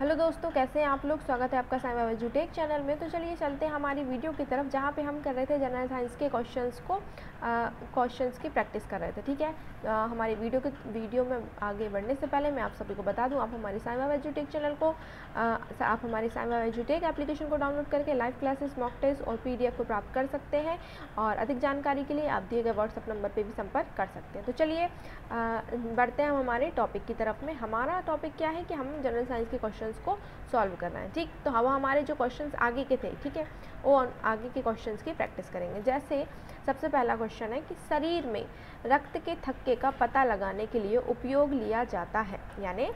Hello दोस्तों, कैसे हैं आप लोग? स्वागत है आपका साइमा टेक चैनल में। तो चलिए चलते हैं हमारी वीडियो की तरफ़, जहाँ पे हम कर रहे थे जनरल साइंस के क्वेश्चंस को क्वेश्चंस की प्रैक्टिस कर रहे थे, ठीक है? आ, हमारी वीडियो के वीडियो में आगे बढ़ने से पहले मैं आप सभी को बता दूँ आप हमारे साइमा एजुटेक चैनल को आ, आप हमारे साइमा एजुटेक एप्लीकेशन को डाउनलोड करके लाइव क्लासेस मॉक टेस्ट और पी को प्राप्त कर सकते हैं और अधिक जानकारी के लिए आप दिए गए व्हाट्सअप नंबर पर भी संपर्क कर सकते हैं। तो चलिए बढ़ते हैं हम हमारे टॉपिक की तरफ़ में। हमारा टॉपिक क्या है कि हम जनरल साइंस के क्वेश्चन को सॉल्व करना है ठीक? तो हम हमारे जो क्वेश्चन आगे के थे ठीक है? वो आगे के क्वेश्चन की प्रैक्टिस करेंगे। जैसे सबसे पहला क्वेश्चन है कि शरीर में रक्त के थक्के का पता लगाने के लिए उपयोग लिया जाता है। यानी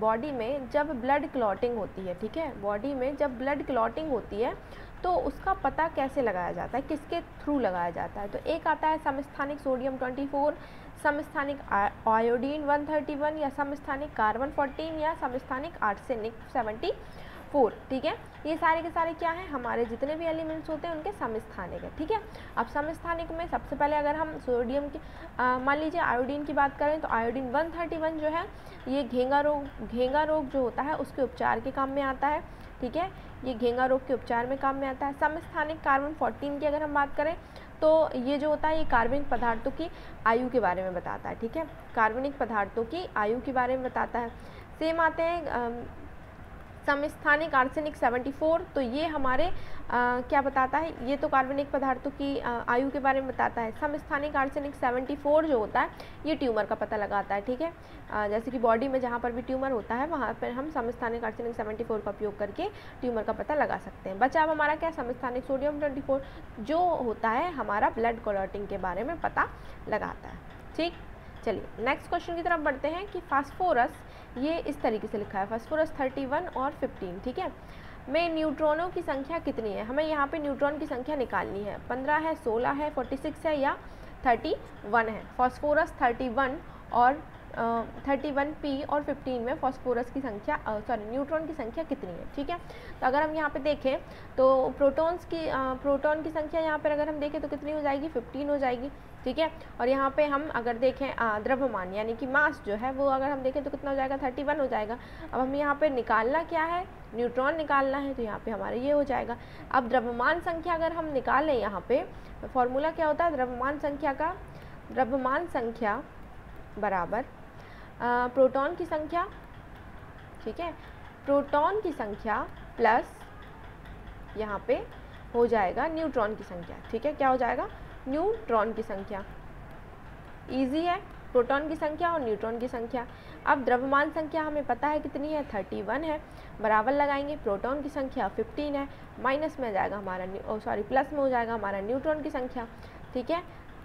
बॉडी में जब ब्लड क्लॉटिंग होती है, ठीक है? बॉडी में जब ब्लड क्लॉटिंग होती है तो उसका पता कैसे लगाया जाता है? किसके थ्रू लगाया जाता है? तो एक आता है समस्थानिक सोडियम 24 समस्थानिक आयोडीन 131 या समस्थानिक कार्बन 14 या समस्थानिक आर्सेनिक 74 ठीक है? ये सारे के सारे क्या हैं? हमारे जितने भी एलिमेंट्स होते हैं, उनके समस्थानिक है, ठीक है? अब समस्थानिक में सबसे पहले अगर हम सोडियम की मान लीजिए आयोडीन की बात करें तो आयोडीन 131 जो है, ये घेंगा रोग घेंगा रोग जो होता है, उसके उपचार के काम में आता है, ठीक है? ये घेंगा रोग के उपचार में काम में आता है। समस्थानिक कार्बन 14 की अगर हम बात करें तो ये जो होता है, ये कार्बनिक पदार्थों की आयु के बारे में बताता है, ठीक है? कार्बनिक पदार्थों की आयु के बारे में बताता है। सेम आते हैं समस्थानिक आर्सेनिक 74 तो ये हमारे आ, क्या बताता है? ये तो कार्बनिक पदार्थों की आयु के बारे में बताता है। समस्थानिक आर्सेनिक 74 जो होता है ये ट्यूमर का पता लगाता है ठीक है? जैसे कि बॉडी में जहाँ पर भी ट्यूमर होता है वहाँ पर हम समस्थानिक आर्सेनिक 74 का उपयोग करके ट्यूमर का पता लगा सकते हैं। बचा अब हमारा क्या समस्थानिक सोडियम 24 जो होता है हमारा ब्लड क्लॉटिंग के बारे में पता लगाता है ठीक? चलिए नेक्स्ट क्वेश्चन की तरफ़ बढ़ते हैं कि फास्फोरस ये इस तरीके से लिखा है फास्फोरस 31 और 15 ठीक है? में न्यूट्रॉनों की संख्या कितनी है? हमें यहाँ पे न्यूट्रॉन की संख्या निकालनी है। 15 है 16 है 46 है या 31 है? फास्फोरस 31 और थर्टी वन पी और फिफ्टीन में फॉस्फोरस की संख्या सॉरी न्यूट्रॉन की संख्या कितनी है? ठीक है? तो अगर हम यहाँ पे देखें तो प्रोटॉन्स की प्रोटॉन की संख्या यहाँ पर अगर हम देखें तो कितनी हो जाएगी? फिफ्टीन हो जाएगी। ठीक है? और यहाँ पे हम अगर देखें द्रव्यमान, यानी कि मास जो है, वो अगर हम देखें तो कितना हो जाएगा? थर्टी वन हो जाएगा। अब हम यहाँ पे निकालना क्या है? न्यूट्रॉन निकालना है तो यहाँ पे हमारा ये हो जाएगा। अब द्रव्यमान संख्या अगर हम निकालें यहाँ पे तो फॉर्मूला क्या होता है? द्रव्यमान संख्या का, द्रव्यमान संख्या बराबर प्रोटॉन की संख्या, ठीक है? प्रोटॉन की संख्या प्लस यहाँ पे हो जाएगा न्यूट्रॉन की संख्या, ठीक है? क्या हो जाएगा? न्यूट्रॉन की संख्या। इजी है, प्रोटॉन की संख्या और न्यूट्रॉन की संख्या। अब द्रव्यमान संख्या हमें पता है कितनी है? थर्टी वन है। बराबर लगाएँगे, प्रोटॉन की संख्या फिफ्टीन है। माइनस में जाएगा हमारा सॉरी, प्लस में हो जाएगा हमारा न्यूट्रॉन की संख्या। ठीक है?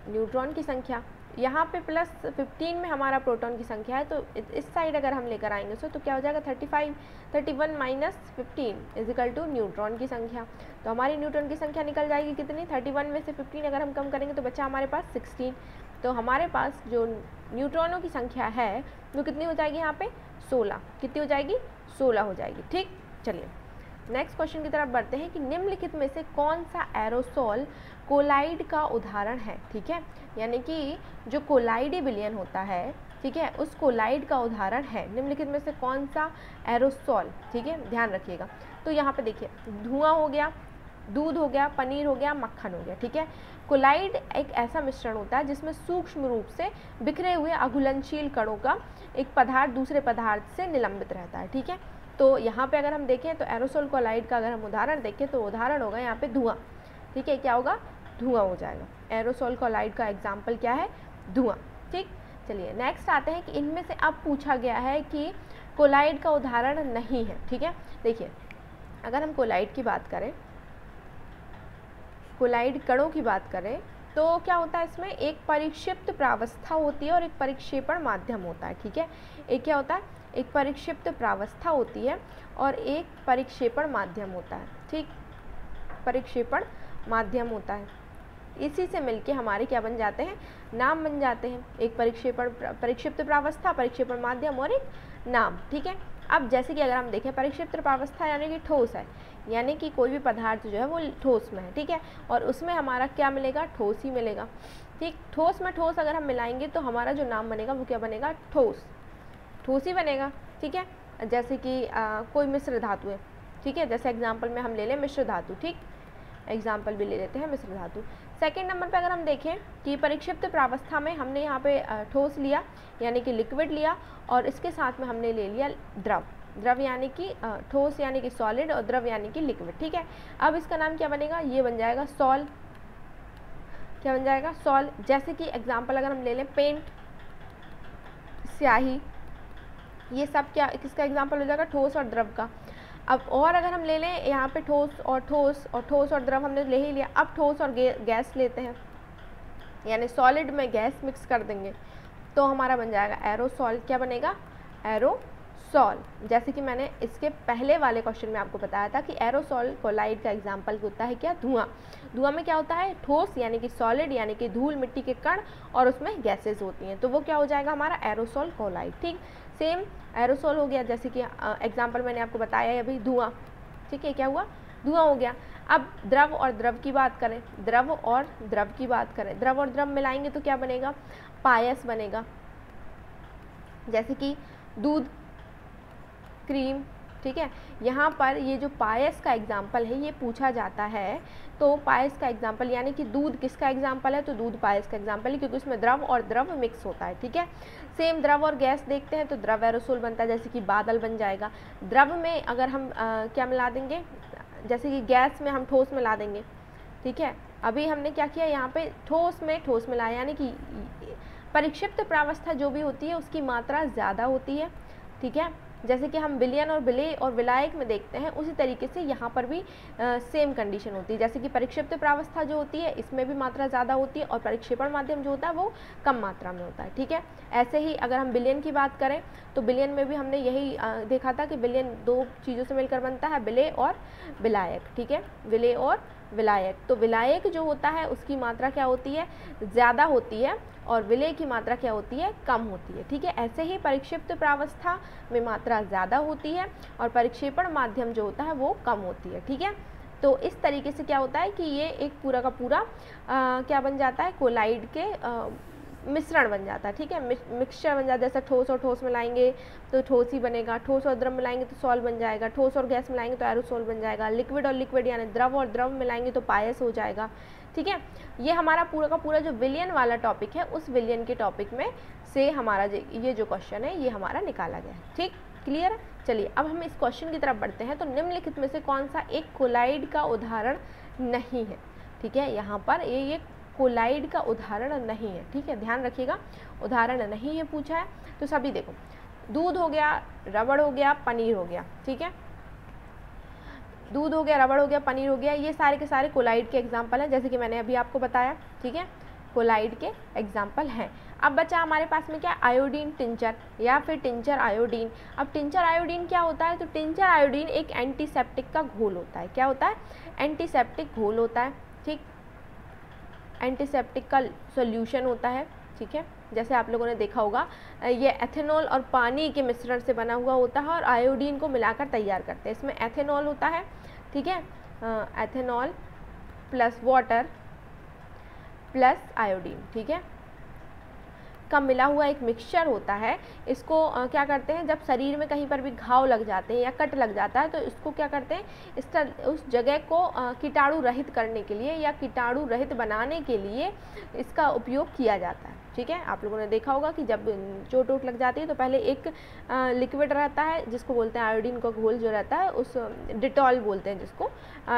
न्यूट्रॉन की संख्या। यहाँ पे प्लस फिफ्टीन में हमारा प्रोटॉन की संख्या है तो इस साइड अगर हम लेकर आएँगे सो तो क्या हो जाएगा? Thirty five thirty one minus fifteen equal two neutron की संख्या। तो हमारी न्यूट्रॉन की संख्या निकल जाएगी कितनी? थर्टी वन में से फिफ्टीन अगर हम कम करेंगे तो बच्चा हमारे पास सिक्सटीन तो हमारे पास जो न्यूट्रॉनों की संख्या है, वो कितनी हो जाएगी यहाँ पे? सोलह। कितनी हो जाएगी? सोलह हो जाएगी। ठीक? चलिए। नेक्स्ट क्वेश्चन की तरफ़ बढ़ते हैं कि निम्नलिखित में से कौन सा एरोसोल कोलाइड का उदाहरण है, ठीक है? यानी कि जो कोलाइडी बिलियन होता है, ठीक है? उस कोलाइड का उदाहरण है। निम्नलिखित में से कौन सा? एरोसोल, ठीक है? ध्यान रखिएगा। तो यहाँ पे देखिए, धुआँ हो गया, दूध हो गया, पनीर हो गया, मक्खन हो गया, ठीक है? कोलाइड एक ऐसा मिश्रण होता है जिसमें सूक्ष्म रूप से बिखरे हुए अघुलनशील कणों का एक पदार्थ, दूसरे पदार्थ से निलंबित रहता है, ठीक है? तो यहाँ पे अगर हम देखें तो एरोसोल कोलाइड का अगर हम उदाहरण देखें तो उदाहरण होगा यहाँ पे धुआँ, ठीक है? क्या होगा? धुआँ हो जाएगा। एरोसोल कोलाइड का एग्ज़ाम्पल क्या है? धुआँ। ठीक? चलिए नेक्स्ट आते हैं कि इनमें से अब पूछा गया है कि कोलाइड का उदाहरण नहीं है, ठीक है? देखिए, अगर हम कोलाइड की बात करें, कोलाइड कणों की बात करें तो क्या होता है इसमें? एक परिक्षिप्त प्रावस्था होती है और एक परिक्षेपण माध्यम होता है, ठीक है? एक क्या होता है? एक परिक्षिप्त प्रावस्था होती है और एक परिक्षेपण माध्यम होता है, ठीक? परिक्षेपण माध्यम होता है। इसी से मिलके हमारे क्या बन जाते हैं? नाम बन जाते हैं। एक परिक्षेपण परिक्षिप्त प्रावस्था, परिक्षेपण माध्यम और एक नाम, ठीक है? अब जैसे कि अगर हम देखें, परिक्षिप्त प्रावस्था यानी कि ठोस है। यानी कि कोई भी पदार्थ जो है वो ठोस में है, ठीक है? और उसमें हमारा क्या मिलेगा? ठोस ही मिलेगा, ठीक? ठोस में ठोस अगर हम मिलाएँगे तो हमारा जो नाम बनेगा वो क्या बनेगा? ठोस। ठोस ही बनेगा, ठीक है? जैसे कि कोई मिश्र धातु है, ठीक है? जैसे एग्ज़ाम्पल में हम ले लें मिश्र धातु, ठीक? एग्ज़ाम्पल भी ले लेते हैं मिश्र धातु। सेकेंड नंबर पे अगर हम देखें कि परिक्षिप्त प्रावस्था में हमने यहाँ पे ठोस लिया, यानी कि लिक्विड लिया और इसके साथ में हमने ले लिया द्रव। द्रव यानी कि ठोस यानी कि सॉलिड और द्रव यानी कि लिक्विड ठीक है? अब इसका नाम क्या बनेगा? ये बन जाएगा सॉल क्या बन जाएगा? सॉल जैसे कि एग्ज़ाम्पल अगर हम ले लें पेंट स्याही, ये सब क्या, किसका एग्ज़ाम्पल हो जाएगा? ठोस और द्रव का। अब और अगर हम ले लें, यहाँ पे ठोस और ठोस और ठोस और द्रव हमने ले ही लिया। अब ठोस और गैस लेते हैं। यानी सॉलिड में गैस मिक्स कर देंगे तो हमारा बन जाएगा एरोसॉल क्या बनेगा? एरो सॉल जैसे कि मैंने इसके पहले वाले क्वेश्चन में आपको बताया था कि एरोसॉल कोलाइड का एग्ज़ाम्पल होता है क्या? धुआँ। धुआँ में क्या होता है? ठोस, यानी कि सॉलिड यानी कि धूल मिट्टी के कण और उसमें गैसेज होती हैं। तो वो क्या हो जाएगा? हमारा एरोसॉल कोलाइड ठीक? सेम एरोसोल हो गया, जैसे कि एग्ज़ाम्पल मैंने आपको बताया है भाई धुआँ। ठीक है, क्या हुआ? धुआँ हो गया। अब द्रव और द्रव की बात करें, द्रव और द्रव की बात करें। द्रव और द्रव मिलाएँगे तो क्या बनेगा? पायस बनेगा। जैसे कि, दूध, क्रीम ठीक है? यहाँ पर ये जो पायस का एग्ज़ाम्पल है ये पूछा जाता है। तो पायस का एग्ज़ाम्पल यानी कि दूध किसका एग्ज़ाम्पल है? तो दूध पायस का एग्ज़ाम्पल है क्योंकि उसमें द्रव और द्रव मिक्स होता है ठीक है? सेम द्रव और गैस देखते हैं तो द्रव एरोसोल बनता है जैसे कि बादल बन जाएगा। द्रव में अगर हम आ, क्या मिला देंगे? जैसे कि गैस में हम ठोस मिला देंगे ठीक है? अभी हमने क्या किया? यहाँ पे ठोस में ठोस मिलाया यानी कि परिक्षिप्त प्रावस्था जो भी होती है उसकी मात्रा ज़्यादा होती है ठीक है? जैसे कि हम बिलियन और बिले और विलायक में देखते हैं उसी तरीके से यहाँ पर भी आ, सेम कंडीशन होती है। जैसे कि परिक्षिप्त प्रावस्था जो होती है इसमें भी मात्रा ज़्यादा होती है और परिक्षेपण माध्यम जो होता है वो कम मात्रा में होता है ठीक है? ऐसे ही अगर हम बिलियन की बात करें तो बिलियन में भी हमने यही आ, देखा था कि बिलियन दो चीज़ों से मिलकर बनता है बिले और विलायक ठीक है? विले और विलायक। तो विलायक जो होता है उसकी मात्रा क्या होती है? ज़्यादा होती है और विलय की मात्रा क्या होती है? कम होती है ठीक है? ऐसे ही परिक्षिप्त प्रावस्था में मात्रा ज़्यादा होती है और परिक्षेपण माध्यम जो होता है वो कम होती है ठीक है? तो इस तरीके से क्या होता है कि ये एक पूरा का पूरा आ, क्या बन जाता है? कोलाइड के आ, मिश्रण बन जाता है, ठीक है? मिक्सचर बन जाता है, जैसे ठोस और ठोस मिलाएँगे तो ठोस ही बनेगा, ठोस और द्रव मिलाएँगे तो सॉल बन जाएगा, ठोस और गैस मिलाएँगे तो एरोसोल बन जाएगा, लिक्विड और लिक्विड यानी द्रव और द्रव मिलाएँगे तो पायस हो जाएगा, ठीक है? ये हमारा पूरा का पूरा जो विलियन वाला टॉपिक है, उस विलियन के टॉपिक में से हमारा ये जो क्वेश्चन है, ये हमारा निकाला गया है, ठीक? क्लियर चलिए, अब हम इस क्वेश्चन की तरफ़ बढ़ते हैं तो निम्नलिखित में से कौन सा एक कोलाइड का उदाहरण नहीं है, ठीक है? यहाँ पर ये ये कोलाइड का उदाहरण नहीं है, ठीक है? ध्यान रखिएगा, उदाहरण नहीं है पूछा है तो सभी देखो। दूध हो गया, रबड़ हो गया, पनीर हो गया, ठीक है? दूध हो गया, रबड़ हो गया, पनीर हो गया, ये सारे के सारे कोलाइड के एग्ज़ाम्पल हैं, जैसे कि मैंने अभी आपको बताया, ठीक है? कोलाइड के एग्ज़ाम्पल हैं। अब बचा हमारे पास में क्या? आयोडीन, टिंचर या फिर टिंचर आयोडीन। अब टिंचर आयोडीन क्या होता है? तो टिंचर आयोडीन एक एंटीसेप्टिक का घोल होता है। क्या होता है? एंटीसेप्टिक घोल होता है। एंटीसेप्टिक का सोल्यूशन होता है, ठीक है? जैसे आप लोगों ने देखा होगा, ये एथेनॉल और पानी के मिश्रण से बना हुआ होता है और आयोडीन को मिलाकर तैयार करते हैं। इसमें एथेनॉल होता है, ठीक है? Ethanol plus water plus iodine ठीक है? का मिला हुआ एक मिक्सचर होता है इसको क्या करते हैं जब शरीर में कहीं पर भी घाव लग जाते हैं या कट लग जाता है तो इसको क्या करते हैं इस तर, उस जगह को कीटाणु रहित करने के लिए या कीटाणु रहित बनाने के लिए इसका उपयोग किया जाता है। ठीक है? आप लोगों ने देखा होगा कि जब चोट वोट लग जाती है तो पहले एक लिक्विड रहता है, जिसको बोलते हैं आयोडीन का घोल जो रहता है, उस डिटॉल बोलते हैं जिसको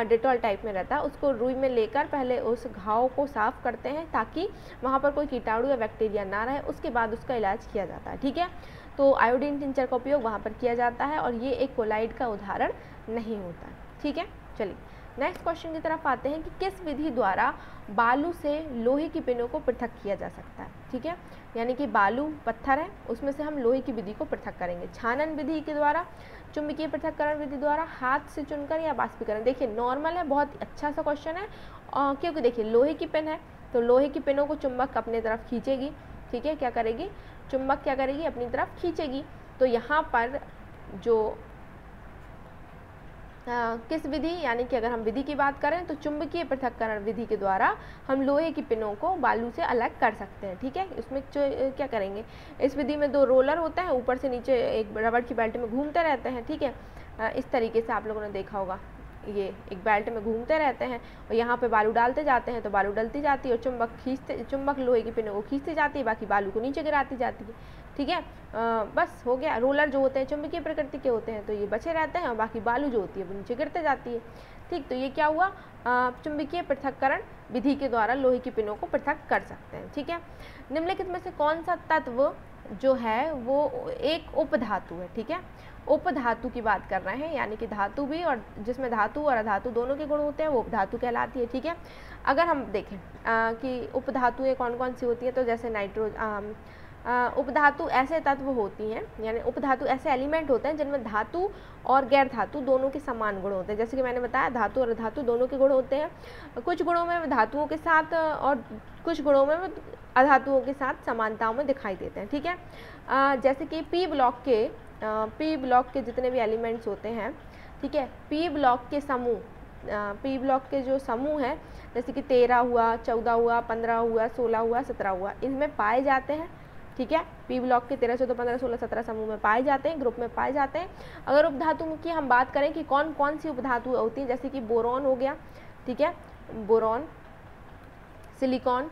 डिटॉल टाइप में रहता है, उसको रुई में लेकर पहले उस घाव को साफ़ करते हैं ताकि वहाँ पर कोई कीटाणु या बैक्टीरिया ना रहे, उसके बाद उसका इलाज किया जाता है, ठीक है? तो आयोडीन टिंचर का उपयोग वहाँ पर किया जाता है और ये एक कोलाइड का उदाहरण नहीं होता, ठीक है? चलिए। नेक्स्ट क्वेश्चन की तरफ़ आते हैं कि किस विधि द्वारा बालू से लोहे की पिनों को पृथक किया जा सकता है? ठीक है? यानी कि बालू पत्थर है उसमें से हम लोहे की विधि को पृथक करेंगे। छानन विधि के द्वारा चुंबकीय पृथककरण विधि द्वारा हाथ से चुनकर या बाष्पीकरण? देखिए नॉर्मल है बहुत अच्छा सा क्वेश्चन है। और क्योंकि देखिए लोहे की पिन है तो लोहे की पिनों को चुंबक अपने तरफ़ खींचेगी। ठीक है? क्या करेगी? चुंबक क्या करेगी? अपनी तरफ़ खींचेगी। तो यहाँ पर जो आ, किस विधि, यानी कि अगर हम विधि की बात करें तो चुंबकीय पृथक्करण विधि के द्वारा हम लोहे की पिनों को बालू से अलग कर सकते हैं, ठीक है? इसमें क्या करेंगे? इस विधि में दो रोलर होते हैं, ऊपर से नीचे एक रबड़ की बेल्ट में घूमते रहते हैं, ठीक है? इस तरीके से आप लोगों ने देखा होगा। ये एक बेल्ट में घूमते रहते हैं और यहाँ पे बालू डालते जाते हैं तो बालू डलती जाती है और चुंबक खींचते, चुंबक लोहे की पिनों को खींचती जाती है, बाकी बालू को नीचे गिराती जाती है। ठीक है? आ, बस हो गया। रोलर जो होते हैं चुंबकीय प्रकृति के होते हैं तो ये बचे रहते हैं और बाकी बालू जो होती है वो नीचे गिरते जाती है। ठीक तो ये क्या हुआ? चुंबकीय पृथककरण विधि के द्वारा लोहे की पिनों को पृथक कर सकते हैं। ठीक है? निम्नलिखित में से कौन सा तत्व जो है वो एक उपधातु है ठीक है? उपधातु की बात कर रहे हैं यानी कि धातु भी और जिसमें धातु और अधातु दोनों के गुण होते हैं वो उपधातु कहलाती है ठीक है? अगर हम देखें आ, कि उपधातुएँ कौन कौन सी होती हैं तो जैसे नाइट्रोज उपधातु ऐसे तत्व होती हैं, यानी उपधातु ऐसे एलिमेंट होते हैं जिनमें धातु और गैर धातु दोनों के समान गुण होते हैं। जैसे कि मैंने बताया, धातु और धातु दोनों के गुण होते हैं। कुछ गुणों में धातुओं के साथ और कुछ गुणों में अधातुओं के साथ समानताओं में दिखाई देते हैं, ठीक है? जैसे कि पी ब्लॉक के पी ब्लॉक के जितने भी एलिमेंट्स होते हैं, ठीक है? पी ब्लॉक के समूह पी ब्लॉक के जो समूह हैं, जैसे कि तेरह हुआ, चौदह हुआ, पंद्रह हुआ, सोलह हुआ, सत्रह हुआ, इनमें पाए जाते हैं। ठीक है पी ब्लॉक के तेरह चौदह पंद्रह सोलह सत्रह समूह में पाए जाते हैं ग्रुप में पाए जाते हैं अगर उपधातु की हम बात करें कि कौन कौन सी उपधातु होती हैं जैसे कि बोरॉन हो गया ठीक है बोरॉन सिलिकॉन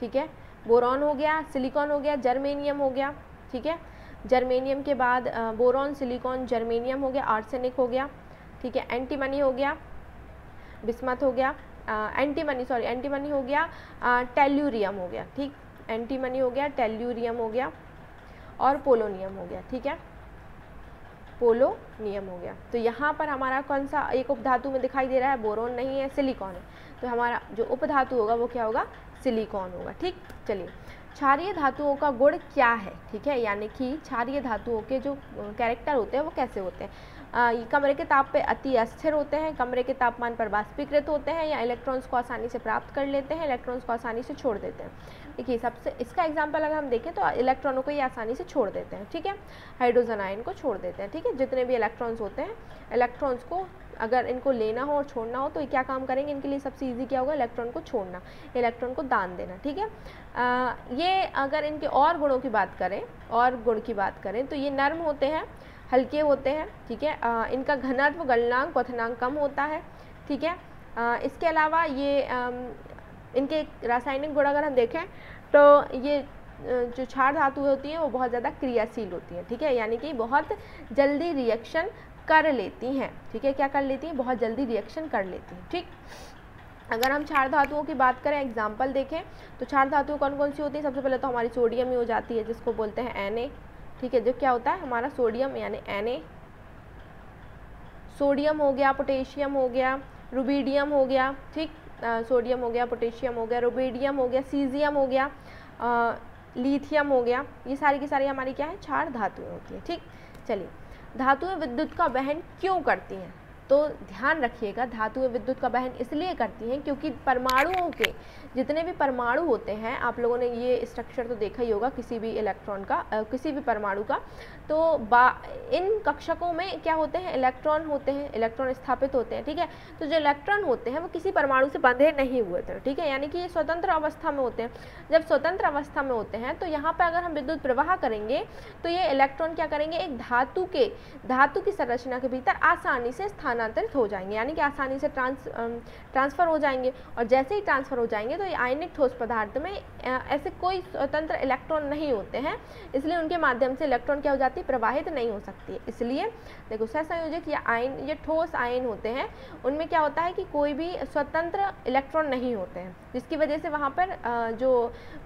ठीक है बोरॉन हो गया सिलिकॉन हो गया जर्मेनियम हो गया ठीक है जर्मेनियम के बाद बोरॉन सिलिकॉन जर्मेनियम हो गया आर्सेनिक हो गया ठीक है एंटीमनी हो गया बिस्मत हो गया एंटीमनी सॉरी एंटीमनी हो गया टेल्यूरियम हो गया ठीक एंटीमनी हो गया टेल्यूरियम हो गया और पोलोनियम हो गया, ठीक है? पोलो नियम हो गया। तो यहाँ पर हमारा कौन सा एक उपधातु में दिखाई दे रहा है? बोरोन नहीं है सिलिकॉन है। तो हमारा जो उपधातु होगा, वो क्या होगा? सिलिकॉन होगा, ठीक? चलिए, क्षारीय धातुओं का गुण क्या है? ठीक है? यानी कि क्षारीय धातुओं के जो कैरेक्टर होते हैं, वो कैसे होते हैं? कमरे के ताप पे अति अस्थिर होते हैं, कमरे के तापमान पर वाष्पीकृत होते हैं या इलेक्ट्रॉन्स को आसानी से प्राप्त कर लेते हैं इलेक्ट्रॉन्स को आसानी से छोड़ देते हैं। देखिए, सबसे, इसका एग्ज़ाम्पल अगर हम देखें तो इलेक्ट्रॉनों को ये आसानी से छोड़ देते हैं, ठीक है? हाइड्रोजन आयन को छोड़ देते हैं, ठीक है? जितने भी इलेक्ट्रॉन्स होते हैं इलेक्ट्रॉन्स को अगर इनको लेना हो और छोड़ना हो तो क्या काम करेंगे? इनके लिए सबसे ईजी क्या होगा? इलेक्ट्रॉन को छोड़ना इलेक्ट्रॉन को दान देना, ठीक है? ये अगर इनके और गुणों की बात करें, और गुण की बात करें तो ये नर्म होते हैं हल्के होते हैं ठीक है? आ, इनका घनत्व गलनांक क्वथनांक कम होता है ठीक है? आ, इसके अलावा ये आ, इनके रासायनिक गुण अगर हम देखें तो ये जो क्षार धातु होती हैं वो बहुत ज़्यादा क्रियाशील होती है ठीक है? यानी कि बहुत जल्दी रिएक्शन कर लेती हैं ठीक है? क्या कर लेती हैं? बहुत जल्दी रिएक्शन कर लेती हैं ठीक? अगर हम क्षार धातुओं की बात करें एग्ज़ाम्पल देखें तो क्षार धातुएँ कौन कौन सी होती हैं? सबसे पहले तो हमारी सोडियम ही हो जाती है जिसको बोलते हैं एन ठीक है, जो क्या होता है, हमारा सोडियम यानी एन सोडियम हो गया, पोटेशियम हो गया, रुबीडियम हो गया, ठीक सोडियम हो गया, पोटेशियम हो गया, रुबीडियम हो गया, सीजियम हो गया लिथियम हो गया, ये सारी की सारी हमारी क्या है, क्षार धातुएँ होती हैं, ठीक, चलिए, धातुएँ विद्युत का वहन क्यों करती हैं? तो ध्यान रखिएगा, धातुएँ विद्युत का वहन इसलिए करती हैं क्योंकि परमाणुओं के जितने भी परमाणु होते हैं आप लोगों ने ये स्ट्रक्चर तो देखा ही होगा किसी भी इलेक्ट्रॉन का आ, किसी भी परमाणु का। तो बा इन कक्षकों में क्या होते हैं? इलेक्ट्रॉन होते हैं इलेक्ट्रॉन स्थापित होते हैं ठीक है? तो जो इलेक्ट्रॉन होते हैं वो किसी परमाणु से बंधे नहीं हुए थे ठीक है? यानी कि ये स्वतंत्र अवस्था में होते हैं। जब स्वतंत्र अवस्था में होते हैं तो यहाँ पर अगर हम विद्युत प्रवाह करेंगे तो ये इलेक्ट्रॉन क्या करेंगे? एक धातु के धातु की संरचना के भीतर आसानी से स्थानांतरित हो जाएँगे यानी कि आसानी से ट्रांस ट्रांसफ़र हो जाएँगे। और जैसे ही ट्रांसफ़र हो जाएँगे तो आयनिक ठोस पदार्थ में ऐसे कोई स्वतंत्र इलेक्ट्रॉन नहीं होते हैं, इसलिए उनके माध्यम से इलेक्ट्रॉन क्या हो जाती है? प्रवाहित नहीं हो सकती। है इसलिए, देखो, सहसंयोजक या आयन, ये ठोस आयन होते हैं, उनमें क्या होता है कि कोई भी स्वतंत्र इलेक्ट्रॉन नहीं होते हैं। जिसकी वजह से वहाँ पर जो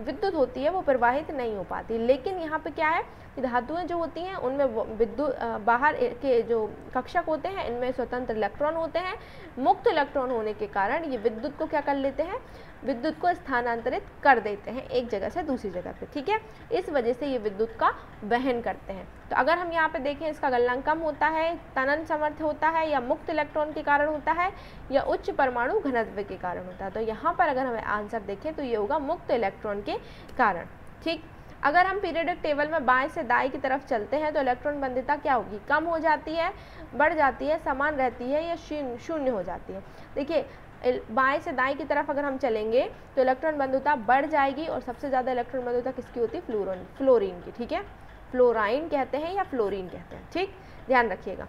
विद्युत होती है वो प्रवाहित नहीं हो पाती। लेकिन यहाँ पे क्या है कि धातुएँ जो होती हैं, उनमें विद्युत बाहर के जो कक्षक होते हैं, इनमें स्वतंत्र इलेक्ट्रॉन होते हैं। मुक्त इलेक्ट्रॉन होने के कारण ये विद्युत को क्या कर लेते हैं? विद्युत को स्थानांतरित कर देते हैं एक जगह से दूसरी जगह पे, ठीक है? इस वजह से ये विद्युत का वहन करते हैं। तो अगर हम यहाँ पे देखें, इसका गलनांक कम होता है, तनन समर्थ होता है, या मुक्त इलेक्ट्रॉन के कारण होता है, या उच्च परमाणु घनत्व के कारण होता है। तो यहाँ पर अगर हमें आंसर देखें तो ये होगा मुक्त इलेक्ट्रॉन के कारण। ठीक? अगर हम पीरियडिक टेबल में बाएँ से दाएँ की तरफ़ चलते हैं तो इलेक्ट्रॉन बंदिता क्या होगी? कम हो जाती है, बढ़ जाती है, समान रहती है या शून्य हो जाती है। देखिए बाएँ से दाएँ की तरफ़ अगर हम चलेंगे तो इलेक्ट्रॉन बंधुता बढ़ जाएगी और सबसे ज़्यादा इलेक्ट्रॉन बंधुता किसकी होती है? फ्लोरिन फ्लोरिन की, ठीक है? फ्लोराइन कहते हैं या फ्लोरिन कहते हैं, ठीक? ध्यान रखिएगा।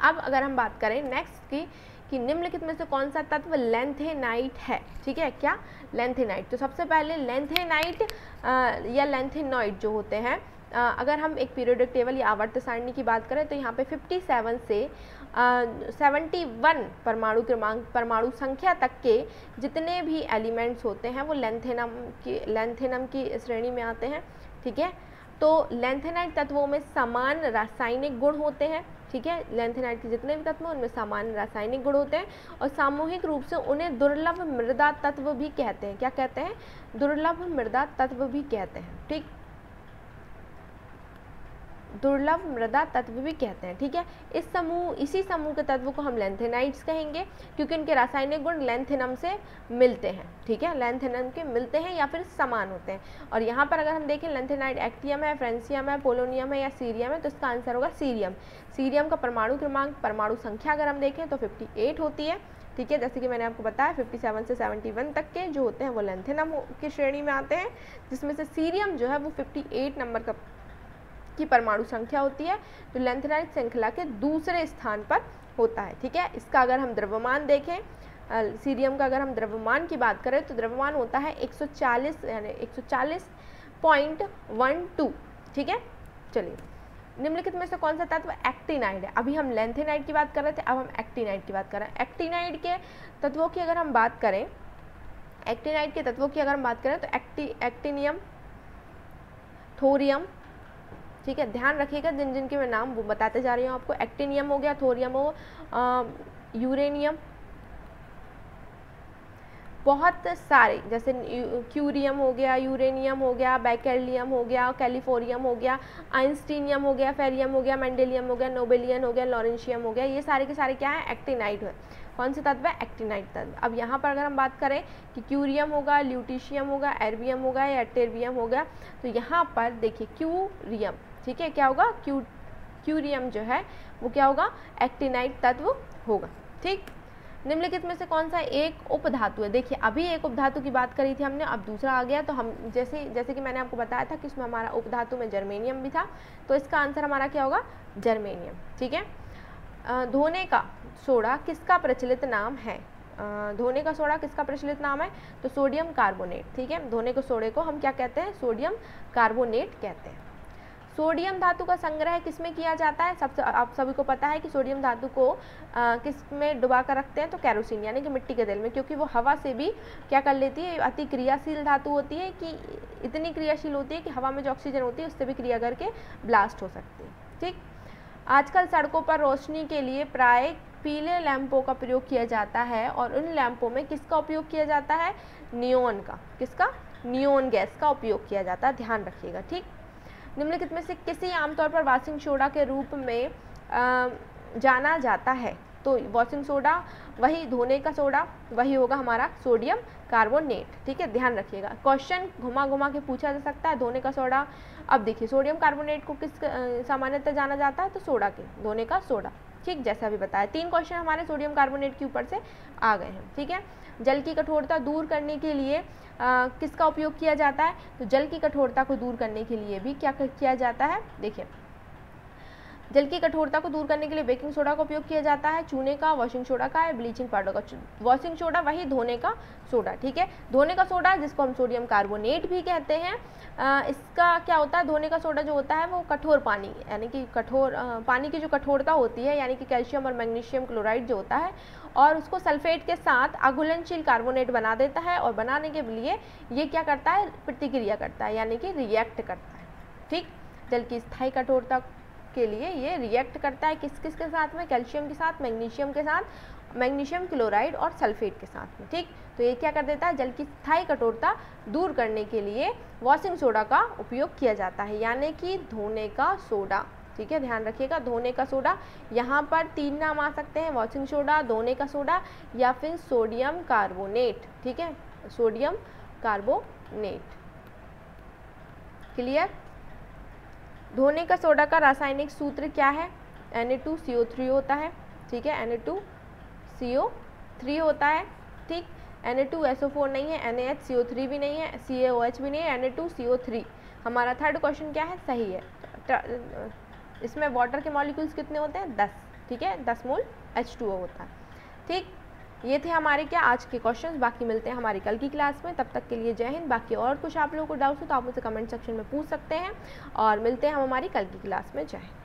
अब अगर हम बात करें नेक्स्ट की कि निम्नलिखित में से कौन सा तत्व लेंथेनाइट है ठीक है, क्या? लेंथेनाइट तो सबसे पहले लेंथेनाइट या लेंथेनॉइड जो होते हैं। अगर हम एक पीरियोडिक टेबल या आवर्त सारणी की बात करें तो यहाँ पे 57 से सेवेंटी वन परमाणु क्रमांक, परमाणु संख्या तक के जितने भी एलिमेंट्स होते हैं, वो लेंथेनम की लेंथेनम की श्रेणी में आते हैं। ठीक है? तो लेंथेनाइट तत्वों में समान रासायनिक गुण होते हैं। ठीक है? लेंथेनाइट के जितने भी तत्व उनमें सामान्य रासायनिक गुण होते हैं और सामूहिक रूप से उन्हें दुर्लभ मृदा तत्व भी कहते हैं। क्या कहते हैं? दुर्लभ मृदा तत्व भी कहते हैं। ठीक? दुर्लभ मृदा तत्व भी कहते हैं, ठीक है? इस समूह, इसी समूह के तत्व को हम लेंथेनाइट्स कहेंगे, क्योंकि उनके रासायनिक गुण लेंथेनम से मिलते हैं, ठीक है? लेंथेनम के मिलते हैं या फिर समान होते हैं। और यहाँ पर अगर हम देखें लेंथेनाइट एक्टियम है फ्रेंसियम है पोलोनियम है या सीरियम है तो इसका आंसर होगा सीरियम सीरियम का परमाणु क्रमांक, परमाणु संख्या अगर हम देखें तो फिफ्टी होती है, ठीक है? जैसे कि मैंने आपको बताया 57 से 71 तक के जो होते हैं, वो लेंथेनम की श्रेणी में आते हैं, जिसमें से सीरियम जो है, वो 58 नंबर का की परमाणु संख्या होती है जो लेंथेनाइट श्रृंखला के दूसरे स्थान पर होता है, ठीक है? इसका अगर हम द्रव्यमान देखें सीरियम का अगर हम द्रव्यमान की बात करें तो द्रव्यमान होता है 140 यानी 140.12 ठीक है? चलिए, निम्नलिखित में से कौन सा तत्व एक्टिनाइड है? अभी हम लेंथेनाइड की बात कर रहे थे, अब हम एक्टिनाइड की बात कर रहे हैं। एक्टिनाइड के तत्वों की अगर हम बात करें एक्टिनाइड के तत्वों की अगर हम बात करें तो एक्टी एक्टिनियम थोरियम ठीक है ध्यान रखिएगा जिन जिन के मैं नाम वो बताते जा रही हूँ आपको एक्टिनियम हो गया थोरियम हो यूरेनियम बहुत सारे जैसे क्यूरियम हो गया यूरेनियम हो गया बैकेलियम हो गया कैलिफोरियम हो गया आइंस्टीनियम हो गया फेरियम हो गया मैंडेलियम हो गया नोबेलियन हो गया लॉरेंशियम हो गया ये सारे के सारे क्या है एक्टिनाइट है कौन से तत्व है एक्टिनाइट तत्व अब यहाँ पर अगर हम बात करें कि क्यूरियम होगा ल्यूटिशियम होगा एरबियम होगा या टेरबियम होगा तो यहाँ पर देखिए क्यूरियम ठीक है, क्या होगा? क्यू क्यूरियम जो है, वो क्या होगा? एक्टिनाइट तत्व होगा, ठीक? निम्नलिखित में से कौन सा एक उपधातु है? देखिए, अभी एक उपधातु की बात करी थी हमने, अब दूसरा आ गया तो हम जैसे जैसे कि मैंने आपको बताया था कि इसमें हमारा उपधातु में जर्मेनियम भी था तो इसका आंसर हमारा क्या होगा? जर्मेनियम ठीक है? धोने का सोडा किसका प्रचलित नाम है? धोने का सोडा किसका प्रचलित नाम है? तो सोडियम कार्बोनेट ठीक है? धोने के सोडे को हम क्या कहते हैं? सोडियम कार्बोनेट कहते हैं। सोडियम धातु का संग्रह किसमें किया जाता है? सब आप सभी को पता है कि सोडियम धातु को आ, किसमें डुबा कर रखते हैं? तो कैरोसिन यानी कि मिट्टी के तेल में क्योंकि वो हवा से भी क्या कर लेती है? अति क्रियाशील धातु होती है कि इतनी क्रियाशील होती है कि हवा में जो ऑक्सीजन होती है उससे भी क्रिया करके ब्लास्ट हो सकती है। ठीक? आजकल सड़कों पर रोशनी के लिए प्राय पीले लैंपों का प्रयोग किया जाता है और उन लैंपों में किसका उपयोग किया जाता है? नियोन का। किसका? नियोन गैस का उपयोग किया जाता है। ध्यान रखिएगा। ठीक? निम्नलिखित में से किसी आमतौर पर वाशिंग सोडा के रूप में जाना जाता है। तो वॉशिंग सोडा, वही धोने का सोडा, वही होगा हमारा सोडियम कार्बोनेट। ठीक है, ध्यान रखिएगा। क्वेश्चन घुमा घुमा के पूछा जा सकता है, धोने का सोडा। अब देखिए, सोडियम कार्बोनेट को किस सामान्यतः जाना जाता है? तो सोडा के, धोने का सोडा। ठीक, जैसा भी बताया। तीन क्वेश्चन हमारे सोडियम कार्बोनेट के ऊपर से आ गए हैं। ठीक है? जल की कठोरता दूर करने के लिए आ, किसका उपयोग किया जाता है? तो जल की कठोरता को दूर करने के लिए भी क्या किया जाता है? देखिए। जल की कठोरता को दूर करने के लिए बेकिंग सोडा का उपयोग किया जाता है, चूने का वॉशिंग सोडा का है ब्लीचिंग पाउडर का वॉशिंग सोडा वही धोने का सोडा, ठीक है? धोने का सोडा, जिसको हम सोडियम कार्बोनेट भी कहते हैं इसका क्या होता है? धोने का सोडा जो होता है वो कठोर पानी, यानी कि कठोर पानी की जो कठोरता होती है, यानी कि कैल्शियम और मैग्नीशियम क्लोराइड जो होता है, और उसको सल्फेट के साथ अघुलनशील कार्बोनेट बना देता है, और बनाने के लिए ये क्या करता है? प्रतिक्रिया करता है, यानी कि रिएक्ट करता है, ठीक? जल की स्थायी कठोरता के लिए ये रिएक्ट करता है किस किस के साथ में? कैल्शियम के साथ, मैग्नीशियम के साथ, मैग्नीशियम क्लोराइड और सल्फेट के साथ में, ठीक? तो ये क्या कर देता है? जल की स्थायी कठोरता दूर करने के लिए वॉशिंग सोडा का उपयोग किया जाता है, यानी कि धोने का सोडा ठीक है? ध्यान रखिएगा, धोने का सोडा यहाँ पर तीन नाम आ सकते हैं वॉशिंग सोडा धोने का सोडा या फिर सोडियम कार्बोनेट ठीक है? सोडियम कार्बोनेट क्लियर धोने का सोडा का रासायनिक सूत्र क्या है? Na2CO3 होता है, ठीक है? Na2CO3 होता है, ठीक? Na2SO4 नहीं है NaHCO3 भी नहीं है CaOH भी नहीं है Na2CO3 हमारा थर्ड क्वेश्चन क्या है? सही है। इसमें वाटर के मॉलिक्यूल्स कितने होते हैं? दस, ठीक है? दस मोल H2O होता है, ठीक? ये थे हमारे क्या आज के क्वेश्चंस बाकी मिलते हैं हमारी कल की क्लास में। तब तक के लिए जय हिंद। बाकी और कुछ आप लोगों को डाउट्स हो तो आप मुझसे कमेंट सेक्शन में पूछ सकते हैं। और मिलते हैं हम हमारी कल की क्लास में। जय हिंद।